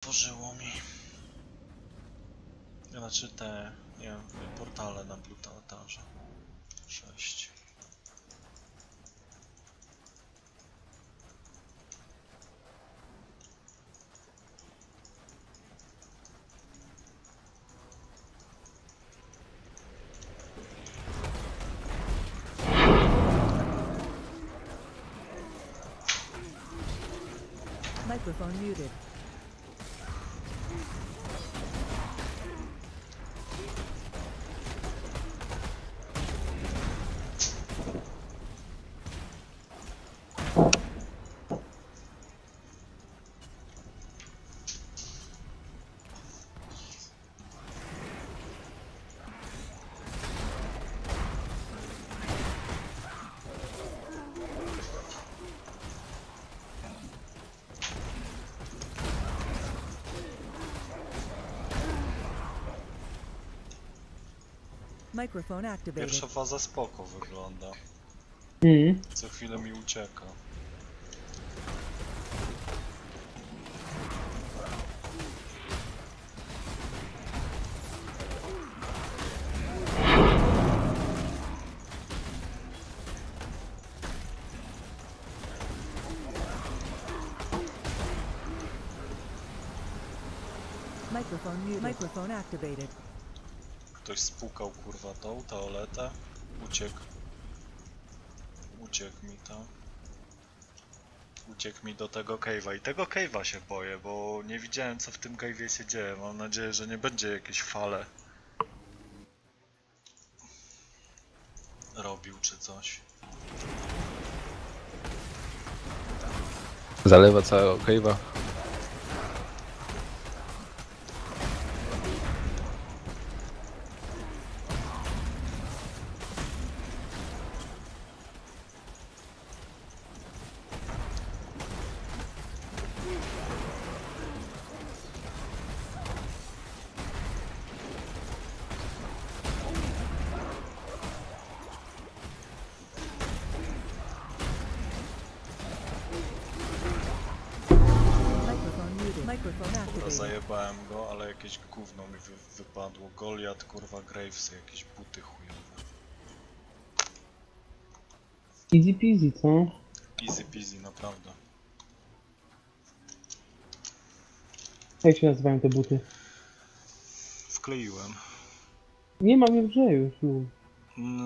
otworzyło mi. Znaczy te, nie wiem, portale na Blutarze. 6. Microphone muted. Microphone activated. Pierwsza faza spoko wygląda. Mhm. Co chwilę mi ucieka. Microphone muted. Microphone activated. Ktoś spukał kurwa tą toaletę. Uciekł. Uciekł mi tam. Uciekł mi do tego cave'a i tego cave'a się boję, bo nie widziałem co w tym cave'ie się dzieje. Mam nadzieję, że nie będzie jakieś fale robił czy coś. Zalewa całego cave'a. Activated. zajebałem go, ale jakieś gówno mi wy wypadło. Goliat, kurwa, Gravesy, jakieś buty chujowe. Easy peasy, co? Easy peasy, naprawdę. Jak się nazywają te buty? Wkleiłem. Nie mam je w grze już, no. Mm,